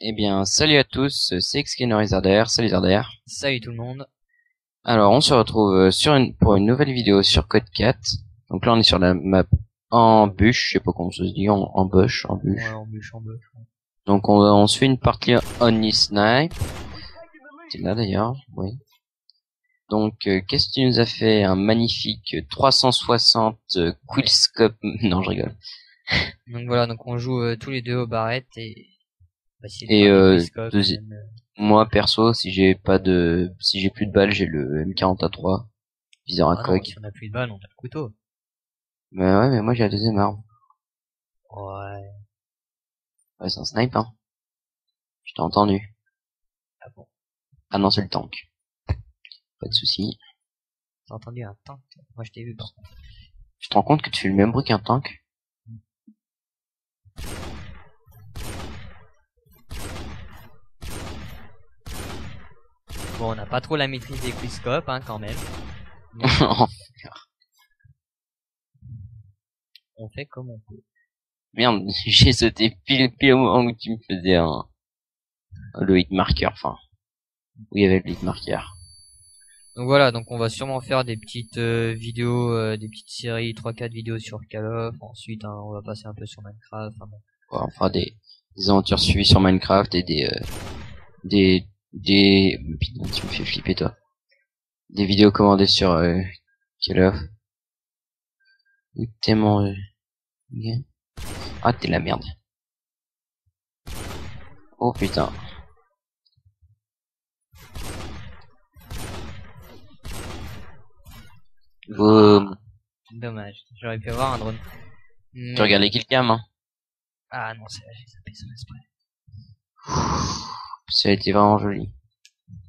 Eh bien, salut à tous, c'est Xskinner Zarder, salut Zarder. Salut tout le monde. Alors, on se retrouve euh, sur une, pour une nouvelle vidéo sur Code 4. Donc là, on est sur la map en bûche, je sais pas comment ça se dit, en, en bush, en bûche. Ouais, en bûche, en bûche. ouais. Donc on, on se fait une partie Only Snipe. C'est là d'ailleurs, oui. Donc, euh, qu'est-ce que tu nous as fait Un magnifique 360 euh, Quillscope... Non, je rigole. Donc voilà, donc on joue euh, tous les deux aux barrettes et... de Et, euh, même, euh, Moi, perso, si j'ai pas de... Si j'ai plus de balles, j'ai le M40 à 3. Viseur à ah non, coque. si on a plus de balles, on a le couteau. Mais ouais, mais moi j'ai la deuxième arme. Ouais. Ouais, c'est un snipe, hein. Je t'ai entendu. Ah bon Ah non, c'est le tank. Pas de souci. T'as entendu un tank Moi je t'ai vu par contre. Tu te rends compte que tu fais le même bruit qu'un tank? Bon, on n'a pas trop la maîtrise des quiz-scopes, hein, quand même. Mais on fait comme on peut. Merde, j'ai sauté pile, pile au moment où tu me faisais un, le hit marker, enfin. Où il y avait le hit marker. Donc voilà, donc on va sûrement faire des petites euh, vidéos, euh, des petites séries, 3-4 vidéos sur Call of. Ensuite, hein, on va passer un peu sur Minecraft. Enfin, bon. Ouais, on fera des, des aventures suivies sur Minecraft et des, euh, des, des, putain, tu me fais flipper toi. Des vidéos commandées sur, euh, Call of. T'es mon, euh. Ah, t'es la merde. Oh putain. Boum. Dommage, j'aurais pu avoir un drone. Mais- Tu regardes les killcam, hein. Ah non, c'est zappé son esprit. Ça a été vraiment joli.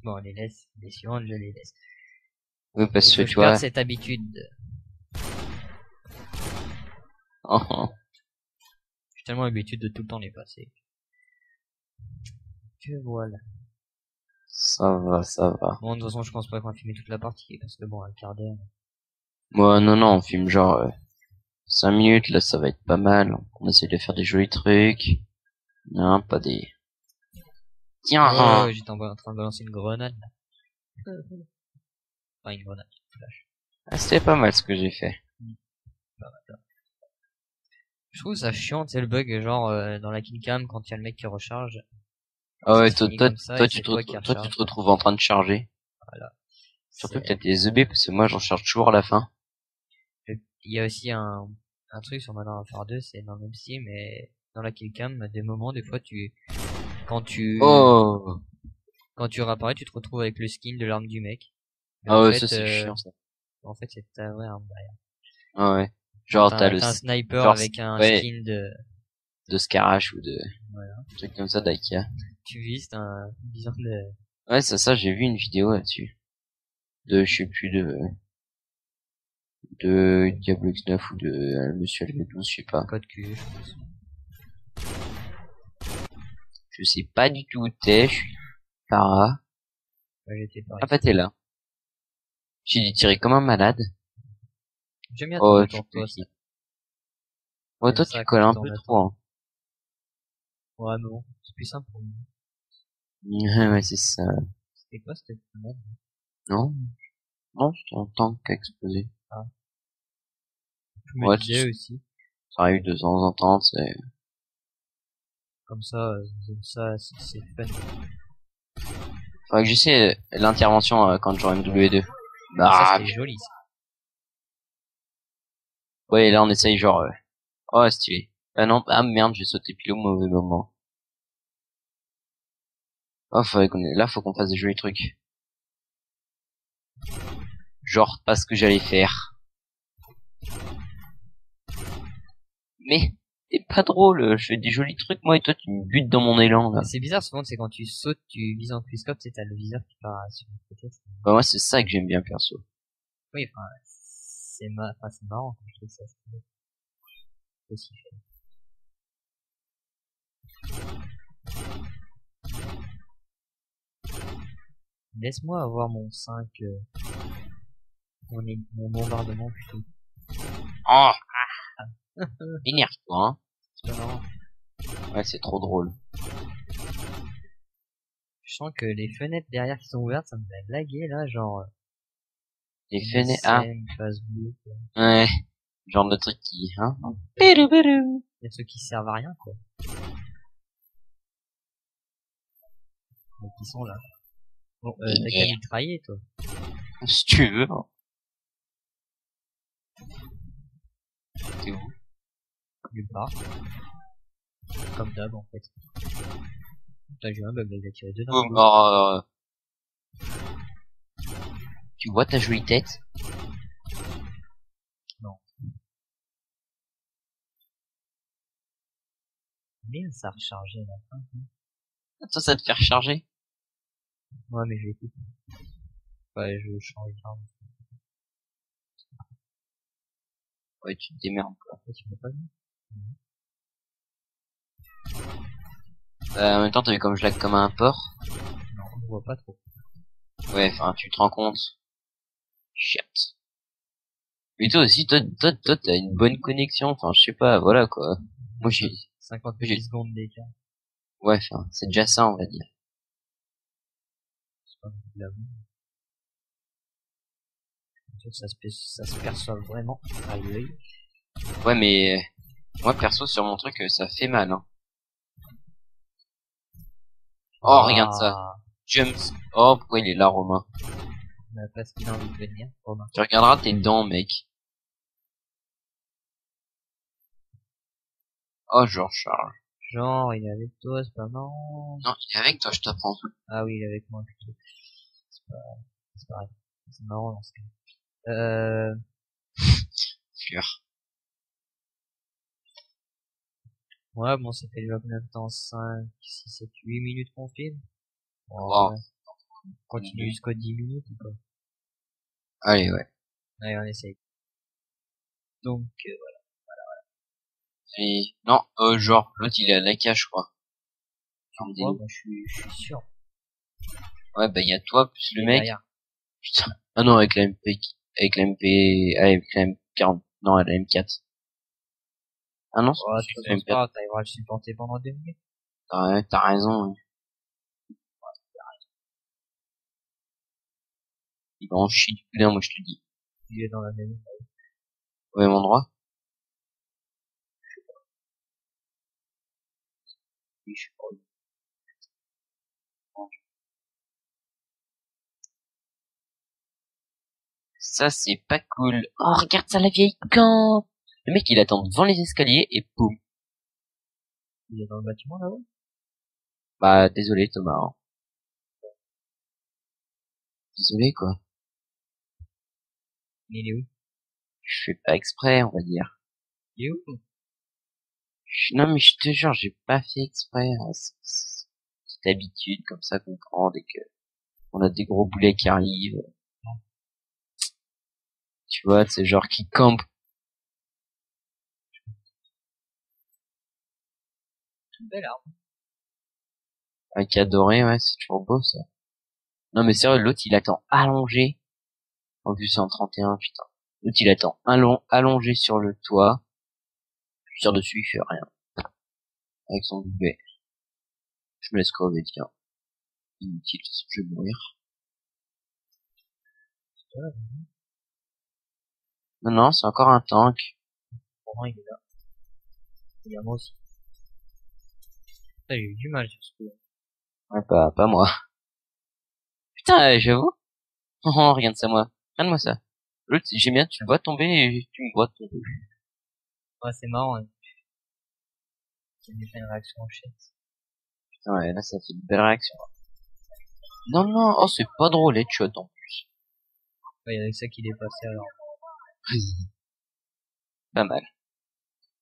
Bon, on les laisse, les suivantes, je les laisse. Oui, parce que faut tu vois. cette habitude. Oh, oh. J'ai tellement l'habitude de tout le temps les passer. Que voilà. Ça va, ça va. Bon, de toute façon, je pense pas qu'on va filmer toute la partie, parce que bon, un quart d'heure. Moi, non, non, on filme genre euh, 5 minutes, là, ça va être pas mal. On essaie de faire des jolis trucs. Non, pas des... Tiens Oh, j'étais en en train de balancer une grenade, là. Pas une grenade, une flash. ah, C'était pas mal ce que j'ai fait. Je trouve ça chiant, tu sais, le bug, genre, euh, dans la killcam, quand il y a le mec qui recharge. Ah ouais, toi, toi, ça, toi, tu te, toi retrouves- qui toi, tu recharge. te retrouves en train de charger. Surtout C'est- que t'as des EB, parce que moi, j'en charge toujours à la fin. Il y a aussi un, un truc sur Modern Warfare 2, c'est dans le même style, mais dans la killcam, des moments, des fois, tu, quand tu, Oh quand tu réapparais, tu te retrouves avec le skin de l'arme du mec. Mais Ah ouais, fait, ça, c'est euh, chiant, ça. En fait, c'est ta vraie arme derrière. Ah ouais. Genre, T'as le un sniper genre, avec un ouais. skin de, de Scarache ou de... Voilà. un truc comme ça d'Ikea. tu vises, un viseur de, Ouais, c'est ça, j'ai vu une vidéo là-dessus. De, je sais plus, de... De Diablo X9 ou de euh, Monsieur LV12, je sais pas. code Q, je pense. Je sais pas du tout où t'es, je suis. Ouais, j'étais pareil. Ah bah t'es là. J'ai dû tirer comme un malade. J'aime bien Oh, peux toi, ça. Ouais, toi tu colles un peu trop, hein. Ouais, bon, c'est plus simple pour moi. Ouais, ouais, c'est ça. C'était quoi cette grenade Non? Non, c'était un tank qui a explosé. Je me Ouais, disais aussi, Ça arrive de temps en temps, c'est... comme ça, euh, comme ça, c'est c'est fun. Faudrait que j'essaie euh, l'intervention euh, quand j'aurai une W2. ça, Bah, c'était joli, ça. ouais, là on essaye genre... euh, Oh, stylé. Ah non, ah merde, j'ai sauté pile au mauvais moment. Oh, faudrait qu'on... Là, faut qu'on fasse des jolis trucs. Genre, pas ce que j'allais faire. Mais, c'est pas drôle, je fais des jolis trucs, moi, et toi, tu me butes dans mon élan, là. C'est bizarre, souvent, c'est quand tu sautes, tu vises en quickscope, tu sais, t'as le viseur qui part sur le côté. c'est- Bah, moi, c'est ça que j'aime bien, perso. Oui, enfin, c'est ma... enfin, c'est marrant, quand je trouve ça. c'est aussi. Laisse-moi avoir mon 5, euh, mon, é- mon bombardement plutôt. Oh Énerve-toi, hein. Ouais, c'est trop drôle. Je sens que les fenêtres derrière qui sont ouvertes, ça me fait blaguer là, genre. Les fenêtres, ah, Facebook. ouais. Genre de truc qui, hein. A ceux qui servent à rien, quoi. Mais qui sont là. Bon, euh, t'as qu'à mitrailler, toi. Si tu veux. T'es où? Nulle part. Comme d'hab, en fait. Putain, j'ai un bug, il a tiré dedans. Oh, bah, euh, Tu vois ta jolie tête? Merde, ça a rechargé, là. Toi, ça te fait recharger? Ouais, mais je vais écouter. Ouais, je change d'arme. Ouais, tu te démerdes, quoi. Tu peux pas vu Euh, en même temps, t'as vu comme je lag comme un porc? Non, on voit pas trop. Ouais, enfin, tu te rends compte. Shit. Mais toi aussi, toi, toi, toi, t'as une bonne connexion, enfin, je sais pas, voilà, quoi. Moi, j'ai, 50 J'ai- secondes d'écart. ouais, enfin, c'est déjà ça, on va dire. C'est pas plus la ça, se, ça se perçoit vraiment à l'œil. Ouais, mais, euh, moi, perso, sur mon truc, euh, ça fait mal, hein. Oh, regarde ça. Ah, Jumps. Oh, pourquoi il est là, Romain? bah, Parce qu'il a envie de venir. Romain. Tu regarderas tes dents, mec. Oh, je recharge. Genre, il est avec toi, c'est pas marrant. Non, il est avec toi, je t'apprends. Ah oui, il est avec moi plutôt. C'est pas, c'est pareil. C'est marrant dans ce cas. Euh, Sûr. Ouais, bon, ça fait déjà combien de temps? 5, 6, 7, 8 minutes qu'on filme. On Continue jusqu'à 10 minutes ou pas? Allez, ouais. Allez, on essaye. Donc, euh, Et, non, euh, genre, l'autre, il est à la cage, je crois. Genre, des- ouais, moi, je suis, je suis sûr. Ouais, bah, il y a toi, plus le mec. derrière. Putain. Ah non, avec la MP, avec la MP, ah, avec la M40, non, avec la M4. Ah non, c'est tu M4. pas, t'arriveras à le supporter pendant deux minutes. T'as, ouais, t'as raison, ouais. Il va en chier du poulain, moi, je te dis. Il est dans la même. Au même endroit. Oui, je sais pas. Ça, c'est pas cool. Oh, regarde ça, la vieille camp. Le mec, il attend devant les escaliers et boum. Il est dans le bâtiment là-haut? Bah, désolé, Thomas. hein. Désolé, quoi. Mais il est où? Je fais pas exprès, on va dire. Il est où? Non, mais je te jure, j'ai pas fait exprès. hein. C'est c'est une petite habitude, comme ça, qu'on prend dès que on a des gros boulets qui arrivent. Tu vois, c'est genre qui campe. Une belle arme. Un cas doré, ouais, c'est toujours beau, ça. Non, mais sérieux, l'autre, il attend allongé. En plus, c'est en 31, putain. L'autre, il attend allon- allongé sur le toit. Je tire dessus, il fait rien. Avec son boulet. Je me laisse crever, tiens. Inutile, je vais mourir. Non, non, c'est encore un tank. Pour moi, il est là. Il y a moi aussi. J'ai eu du mal sur ce coup. Ouais, pas, pas moi. Putain, euh, j'avoue. Oh, regarde ça, moi. Regarde-moi ça. L'autre, j'aime bien, tu le vois tomber et tu me vois tomber. Ouais, c'est marrant, hein. Fait une réaction en chaîne. Putain, ouais, là, ça fait une belle réaction. Non, non, oh, c'est pas drôle, headshot, en plus. Ouais, il y avait ça qui dépassait alors. Pas mal.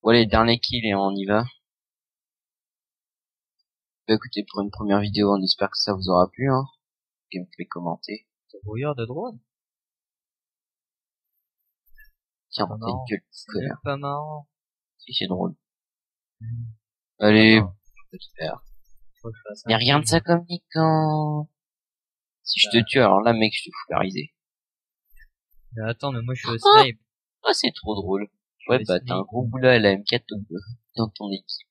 Bon, allez, dernier kill et on y va. Bah, écoutez, pour une première vidéo, on espère que ça vous aura plu, hein. Gameplay commenté. C'est brouilleur de drone. Tiens, Pas t'as marrant. une gueule, C'est pas marrant. Si, c'est drôle. Hmm. Allez, je peux te faire. regarde film. ça comme Nican. Si je te tue, alors là, mec, je te fous la risée. Mais attends, mais moi je suis au Ah snipe. Ah, c'est trop drôle. Ouais, bah, t'as un gros boulot à la M4 dans- dans ton équipe.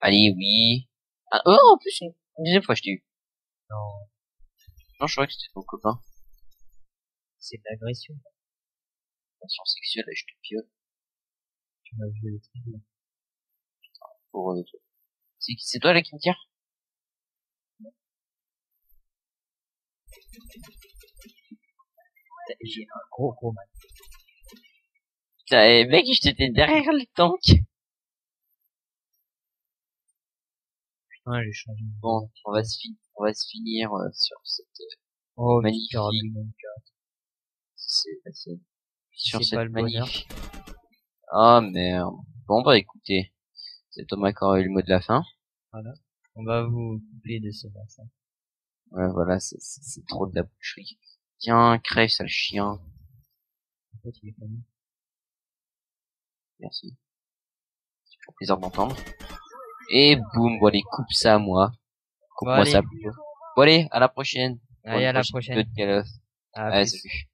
Allez, oui. Ah, oh, en plus, une, deuxième fois, je t'ai eu. Non, Non, je croyais que c'était ton copain. c'est de l'agression. Relation sexuelle, et je te viole. Tu m'as vu le truc. Pour, euh, c'est, c'est toi, là, qui me tire? J'ai un gros gros mal. Putain, eh, mec, j'étais derrière le tank. Putain, j'ai changé. Bon, on va se, fi- on va se finir euh, sur cette, euh, Oh, magnifique. c'est- sur cette pas le magnifique. Ah, merde. Bon, bah, écoutez. C'est Thomas qui aura eu le mot de la fin. On va vous couper de ce bassin. Ouais, voilà, c'est, trop de la boucherie. Tiens, crève, sale chien. En fait, il est pas mis. Merci. C'est toujours plaisir d'entendre. Et boum, bon allez, coupe ça à moi. Coupe-moi Bon, allez. ça. Bon allez, à la prochaine. Allez, à la vidéo prochaine. de Ouais, plus. salut.